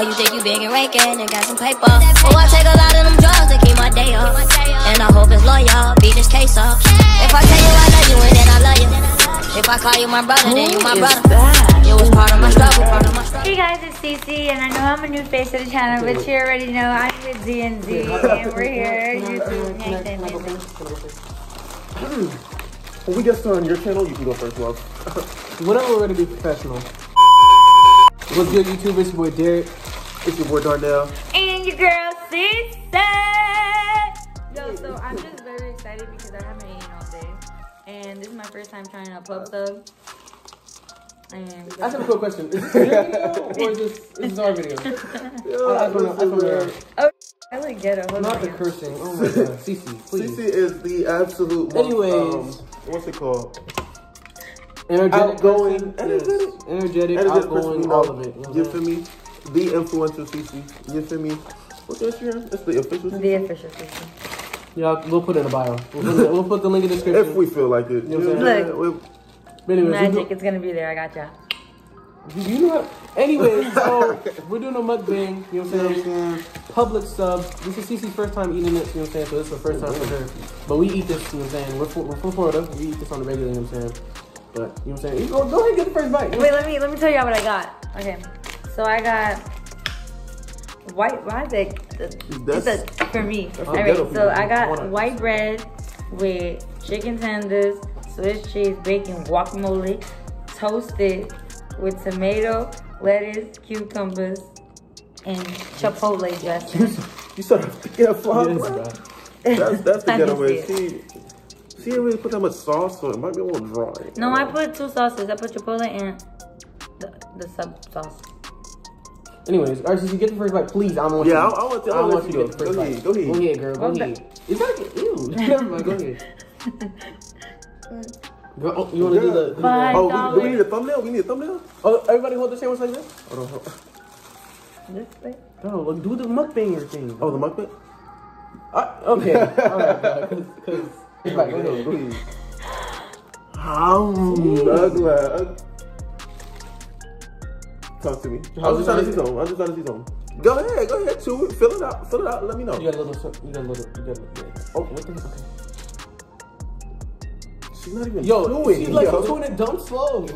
Oh, you think you big and raking and got some paper? Oh, I take a lot of them drugs to keep my day up. And I hope it's loyal, beat this case up. If I tell you I love you and then I love you. If I call you my brother, then you my brother. It was part of my struggle, part of my struggle. Hey guys, it's Cece, and I know I'm a new face to the channel, but you already know I'm with D and D, and we're here. YouTube, Nathan, Nathan. When we get started on your channel, you can go first, love. Whenever we're gonna be professional. What's good, YouTube? It's your boy Derek. It's your boy Darnell. and your girl Cece. Yo, so I'm just very excited because I haven't eaten all day, and this is my first time trying a pub sub. And I have a quick question. Is this your video or is this, is this our video? I, I don't know. I don't know. oh, I like ghetto. Hold Not on. the cursing. Oh my god. Cece, please. CC is the absolute most, Anyways. um, what's it called? Energetic Outgoing, person. Yes. energetic. Energetic, Energetic outgoing, person, you all of it. You, know You what feel me? The influencer CC. You feel me? What's that your? It's the official The official Cece. Yeah, we'll put it in the bio. We'll put, the, we'll put the link in the description. If we feel like it. You know what I'm saying? we- but anyways, we Magic, it's gonna be there. I got ya. do, you know what? Anyways, so we're doing a mukbang. You know what You know I'm what I'm saying? saying? Publix sub. This is Cece's first time eating it. You know what I'm saying? So this is the first time for oh, her. But we eat this. You know what I'm saying? We're, we're from Florida. We eat this on the regular. You know what I'm saying? But you know what I'm saying? You Go, go ahead and get the first bite. Wait, let me let me tell y'all what I got. Okay, so I got white. Why is it? It's a, for me. that's All the right, ghetto so people. I got Wanna- white bread with chicken tenders, Swiss cheese, bacon, guacamole, toasted with tomato, lettuce, cucumbers, and chipotle dressing. You started picking up flying. Yes, God. That's that's the getaway. see See, she didn't really put that much sauce, so it might be a little dry. No, I put two sauces. I put chipotle and the, the sub sauce. Anyways, all right, so you get the first bite, please. I want Yeah, you. I- I want to- I I want want you you to to get go. the first Go bite. ahead, go ahead. Go ahead, girl. Go Well, ahead. It's like ew? Never mind. Go ahead. Girl, oh, you want to do the? do the- Oh, we, do we need a thumbnail? We need a thumbnail? Oh, everybody hold the sandwich like this. Hold on. hold on. This way. No, look, do the mukbanger thing. Oh, the mukbang? Uh, okay. All right, because right, go ahead. Go ahead. Um, ugly. Talk to me. I was just trying to see something. I was just trying to see something. Go ahead, go ahead, chew it. Fill it out. Fill it out. Let me know. You got a little. You got a little. You got a little. Oh, what the? Okay. She's not even Yo, chewing. she's like yo. chewing it dumb slow.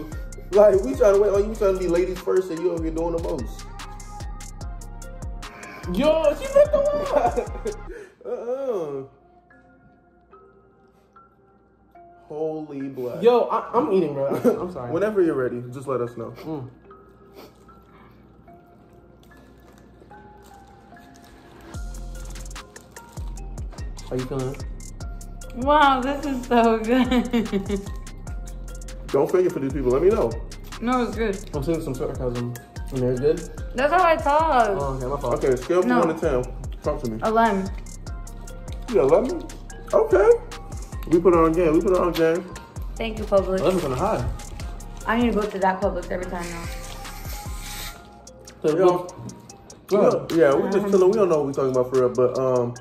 Like, we trying to wait. Like, you trying to be ladies first and you over here doing the most. Yo, she bit the wall. Uh-uh. Holy blood. Yo, I, I'm eating, bro. I'm sorry. Whenever you're ready, just let us know. Mm. How you feeling? Wow, this is so good. Don't fake it for these people. Let me know. no, it's good. I'm seeing some sarcasm. And they're good. That's how I talk. Oh, okay, my fault. Okay, scale from No. 1 to 10. Talk to me. Eleven. You got 11? Okay. We put it on game. We put it on game. Thank you, Publix. Eleven's kind of high. I need to go to that Publix every time now. So, Yo, we Bro. yeah, we just chilling. We don't know what we're talking about for real, but um,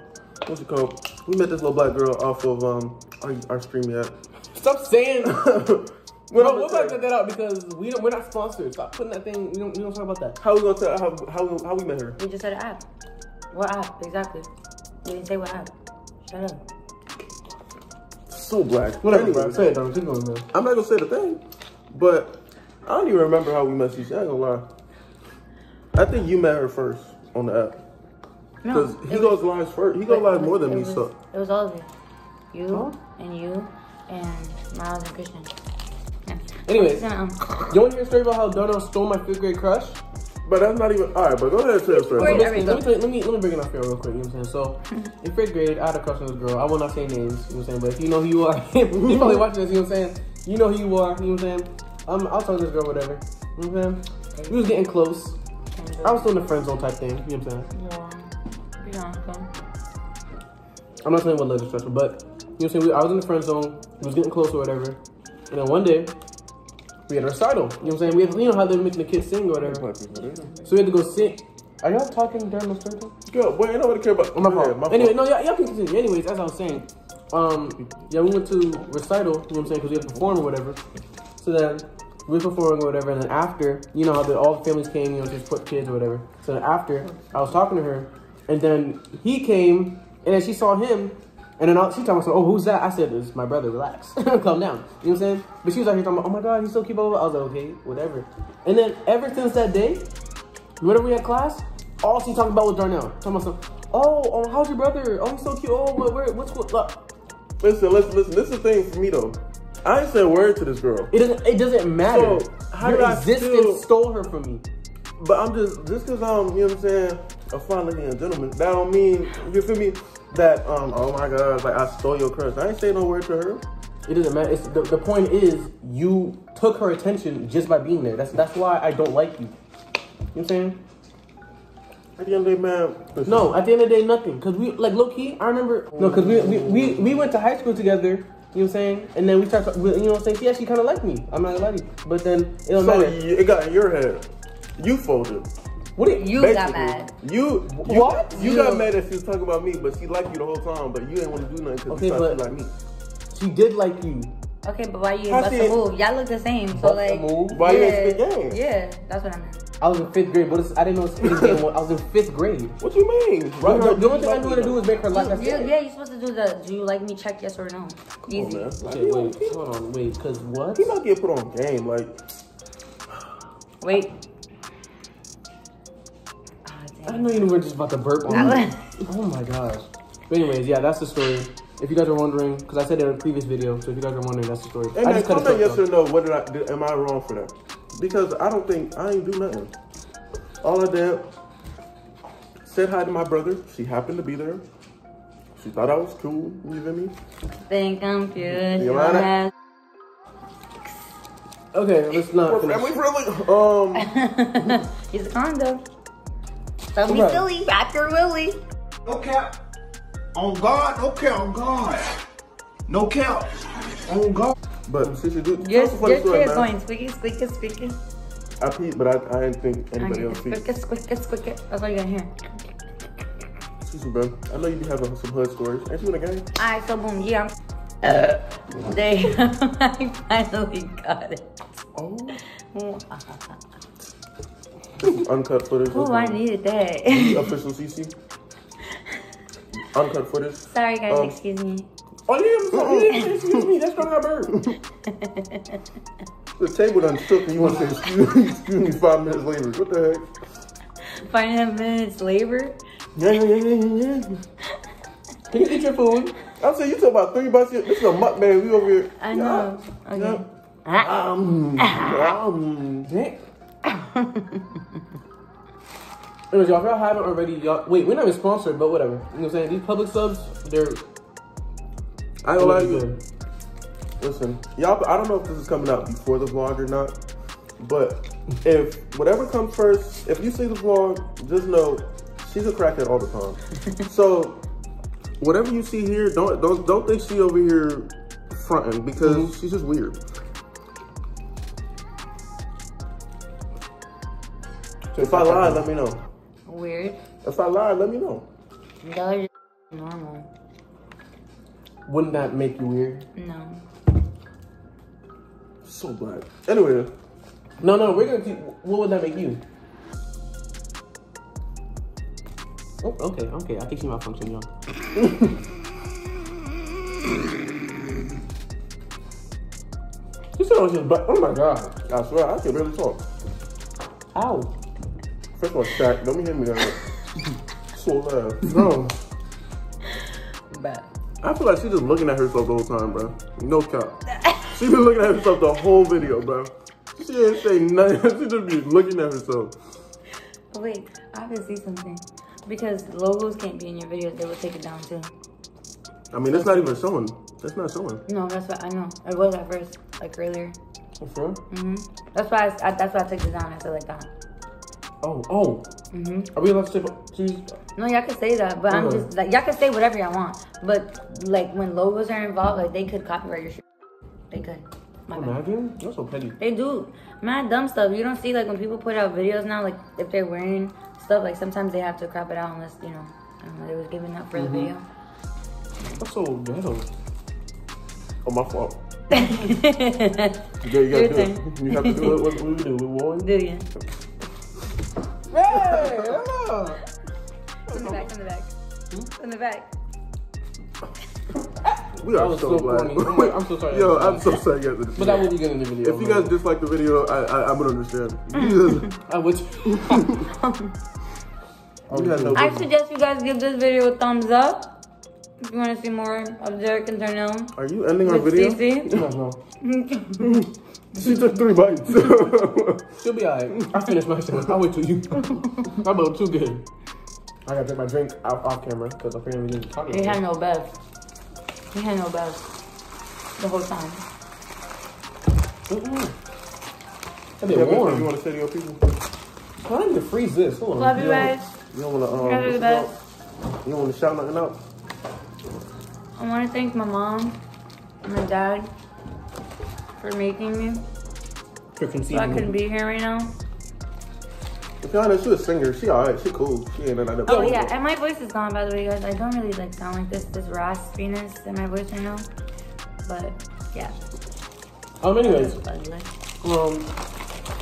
what's it called? We met this little black girl off of um our, our stream yet. Stop saying. what we're gonna about to cut that out because we don't, we're not sponsored. Stop putting that thing. We don't, we don't talk about that. How we gonna tell how how, we- how we met her? We just said an app. What app? Exactly. You didn't say what app. Shut up. So black. Whatever, Anyway, bro. Say it, though. Keep going, man. I'm not gonna say the thing, but I don't even remember how we met. She, I ain't gonna lie. I think you met her first on the app No. because he goes was- live first. He goes live was- more than me. was- So It was all of you. You Huh? and you and Miles and Christian. Yeah. Anyways. I'm just gonna, um, You want to hear a story about how Darnell stole my fifth grade crush? But that's not even all right. But go ahead and tell the story. Wait, So every- basically, let me, let me let me bring it up here real quick. You know what I'm saying? So, in fifth grade, I had a crush on this girl. I will not say names. You know what I'm saying? But if you know who you are, you probably watching this. You know what I'm saying? You know who you are. You know what I'm saying? Um, I'll talk to this girl, whatever. You know what I'm saying? We was getting close. I was still in the friend zone type thing. You know what I'm saying? Yeah. Be honest, though. I'm not saying what to stressful, but you know what I'm saying? We, I was in the friend zone. We was getting close or whatever. And then one day, we had a recital. You know what I'm saying? We had, you know how they're making the kids sing or whatever. So we had to go sing. Are y'all talking during the story time? Go, boy, ain't nobody care about my Go fault. ahead, my anyway, fault. no, y'all, y'all can continue. Anyways, as I was saying, um, yeah, we went to recital, you know what I'm saying, because we had to perform or whatever. So then, we were performing or whatever, and then after, you know how the, all the families came, you know, just put kids or whatever. So then after, I was talking to her, and then he came, and then she saw him, and then I, she told me, "Oh, who's that?" I said, "It's my brother. Relax, calm down." You know what I'm saying? But she was out here talking about, "Oh my God, he's so cute." Blah, blah. I was like, "Okay, whatever." And then ever since that day, whenever we had class, all she talking about was Darnell. Talking about some, "Oh, oh, how's your brother? Oh, he's so cute. Oh, what, where, what's what?" Look, Listen, listen, listen. This is the thing for me though. I ain't said a word to this girl, It doesn't. It doesn't matter. So, how Your existence feel- stole her from me. but I'm just just because I'm, um, you know what I'm saying, a fine looking gentleman. That don't mean you feel me. That um, oh my god, like I stole your crush. I ain't say no word to her. It doesn't matter. It's, the, the point is, you took her attention just by being there. That's that's why I don't like you. You know what I'm saying? At the end of the day, man. listen, No, at the end of the day, nothing. Cause we like low key. I remember no, cause we we, we we went to high school together. You know what I'm saying? And then we started. we- You know what I'm saying? She actually kind of liked me. I'm not gonna lie to you. But then it don't So matter. y- it got in your head. You folded. What do you? You got mad. You, you What? You, You- got mad that she was talking about me, but she liked you the whole time. But you didn't want to do nothing because Okay, you thought but- she liked me. She did like you. Okay, but why you How ain't bust she- a move? Y'all look the same, so Bust like. move? Why you yeah, ain't spit game? Yeah, that's what I meant. I was in fifth grade, but it's, I didn't know spitting game. was- I was in fifth grade. What you mean? Right, now, the only thing I you knew how to do is make her laugh. That's Yeah, yeah, you're supposed to do the do you like me check yes or no. Come on, Easy. man. Like, Okay, wait, hold on, wait, cause what? he not get put on game. Like, Wait. I damn. know you were just about to burp on me. Oh my gosh. But anyways, yeah, that's the story. If you guys are wondering, because I said it in a previous video, so if you guys are wondering, that's the story. hey I man, just cut comment short, yes or no. What did I? Did, am I wrong for that? Because I don't think I ain't do nothing. All I did said hi to my brother. She happened to be there. She thought I was cool. You feel me? Think I'm good. You mind it? Okay, let's not We're finish. family friendly. Um, He's a condo. Don't be Right. silly, Dr. Willie. No cap. On God, no cap. On God. No cap. On God. but since you do, tell Your, us a funny your story, man. going squeaky, squeaky, squeaky. I peed, but I, I didn't think anybody Okay, else peed. squeaky, squeaky, squeaky. That's all you got here. Excuse me, bro. I know you be having some hood stories. Ain't you in a gang? Alright, so boom, yeah. Uh, they, I finally got it. Oh. This is uncut footage. Oh, I needed that. Official CC. Uncut footage. Sorry, guys, Um, excuse me. Oh yeah, sorry. Excuse me. That's not bird. the table done shook and you want to say excuse me, excuse me five minutes later. What the heck? Five minutes labor. Yeah, yeah, yeah, yeah, yeah. Can you eat your food? I'm saying you talk about three bucks here. This is a mukbang. We over here. I know. Yeah. Okay. Ah. Um, um. Anyways, y'all, if y'all haven't already, y'all, wait, we're not even sponsored, but whatever. You know what I'm saying? These Publix subs, they're I gonna lie you. Listen, y'all. I don't know if this is coming out before the vlog or not, but if whatever comes first, if you see the vlog, just know she's a crackhead all the time. so whatever you see here, don't don't don't think she over here fronting because mm-hmm. she's just weird. If I lie, let me know. Weird. If I lie, let me know. Are just normal. Wouldn't that make you weird? No. So black. Anyway, No, no, we're gonna keep. What would that make you? Oh, okay, okay. I think she malfunctioned, y'all. she said I was just black. Oh my god! I swear, I can barely talk. Ow. First of all, Shaq, don't be hitting me that. So loud. No. Bad. I feel like she's just looking at herself the whole time, bro. No cap. She been looking at herself the whole video, bro. She ain't say nothing. She just be looking at herself. Wait, I to see something. Because logos can't be in your videos, they will take it down too. I mean, that's not even showing. That's not showing. No, that's what I know. It was at first, like earlier. Oh, for real? hmm That's why I, I, that's why I took it down. I said like that. Oh, oh. hmm Are we allowed to. No, y'all can say that, but I'm just like y'all can say whatever y'all want. But like when logos are involved, like they could copyright your shit. They could. My bad. Imagine. That's so petty. They do mad dumb stuff. You don't see like when people put out videos now, like if they're wearing stuff, like sometimes they have to crop it out unless you know, I don't know, they was giving up for the video. That's so ghetto. Oh, my fault. Do You, gotta- do it. you have to do it. What, what do we do? We won? you? Hey, hello. From the back, from the back. From the back. We are so, so glad. corny. Oh my- I'm so sorry. Yo, I'm so sorry you guys did. But that will be good in the video. If you guys dislike the video, I, I, I'm gonna understand. I would. guys know I suggest you guys give this video a thumbs up. If you want to see more of Derek and Darnell Are you ending our video? CC. No, no. She took three bites. She'll be alright. I finished my sandwich. I'll wait till you. I'm about too good. I gotta drink my drink off, off camera because apparently didn't talk He had no bev. He had no bev. The whole time. A Yeah, bit what warm. You want to say to your people? Well, I need to freeze this. Hold on. Love you Yeah. guys. You don't want to. Um, You the best. You don't want to shout nothing out. I want to thank my mom and my dad for making me For so I couldn't be here right now. To be honest, she a singer. She alright. She cool. She ain't nothing. Oh yeah, and my voice is gone by the way, guys. I don't really like sound like this, this raspiness in my voice right now. But yeah, Um, anyways, it's um,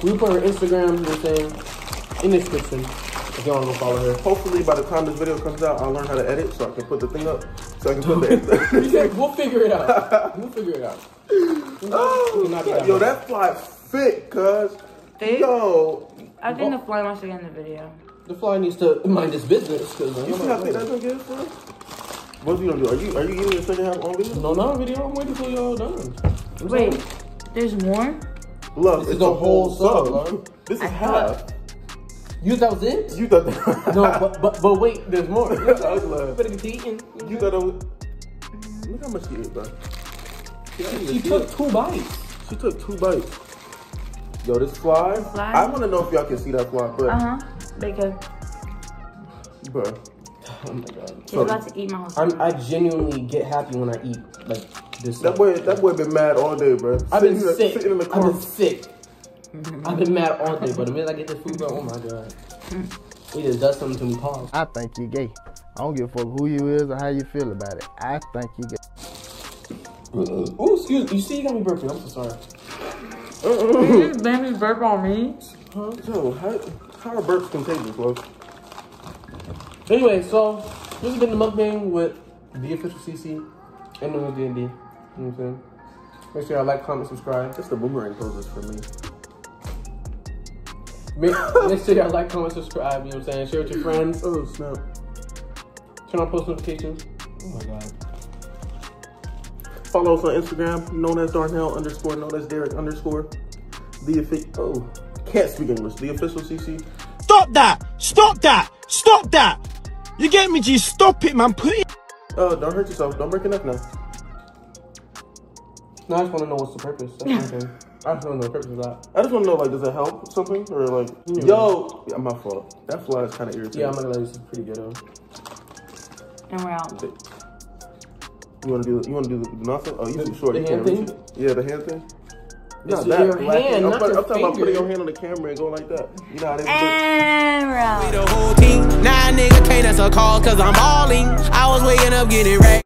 we put her Instagram, the same, in the description. If y'all want to go follow her. Hopefully, by the time this video comes out, I'll learn how to edit so I can put the thing up. So I can put the. We said we'll figure it out. We'll figure it out. Oh, Knock it shit. out. yo, that fly fit, cuz. Thick? Yo, I think the fly wants to get in the video. The fly needs to mind his business. Cause, you see how thick that's gonna get, bro? What are you gonna do? Are you are you eating your second half on video? No, not video. I'm waiting till y'all done. I'm Wait, sorry. there's more? Look, This it's the a whole whole sub, sub. This is I half. thought- You that was it? You thought that? No, but but but wait, there's more. I was like- Better get to eating. You thought it was. Look how much you ate, bro. She took two bites. She took two bites. Yo, this fly. Fly? I want to know if y'all can see that fly, but Uh huh. Because bro, Oh my god. she's about to eat my whole I'm, I genuinely get happy when I eat like this. that boy, that boy been mad all day, bro. I've been sitting, sick. Sitting in the I've been sick. I've been mad all day, but the minute I get this food, bro, oh my god, it just does something to me. Pause. I think you gay. I don't give a fuck who you is or how you feel about it. I think you gay. Oh, excuse me. You see, you got me burping. I'm so sorry. This baby burp on me. Huh? Yo, how, how are burps contagious, bro? Anyway, so this has been the mukbang with the official CC and the D and D. You know what I'm saying? Make sure y'all like, comment, subscribe. Just the boomerang poses for me. Make, make sure y'all like, comment, subscribe. You know what I'm saying? Share with your friends. Oh snap! Turn on post notifications. Oh my god. Follow us on Instagram, known as Darnell underscore, known as Derek underscore. The official. Oh, can't speak English. The official CC. Stop that! Stop that! Stop that! You get me, G? Stop it, man. Put it. Oh, don't hurt yourself. Don't break your neck now. No, I just want to know what's the purpose. That's okay. I just want to know the purpose of that. I just want to know, like, does it help something or like, Yeah. yo, yeah, my fault. That fly is kind of irritating. Yeah, I'm not gonna lie, this is pretty good though. And we're out. You want to do? You want to do the nothing? Oh, you The- too short. the you hand can't thing? reach it. Yeah, the hand thing. It's Not your that. hand. I'm, not talking- your I'm talking about putting your hand on the camera and going like that. You know how they do. And we're. The whole team. Nah, nigga, can't answer calls cause I'm balling. I was waking up getting ready.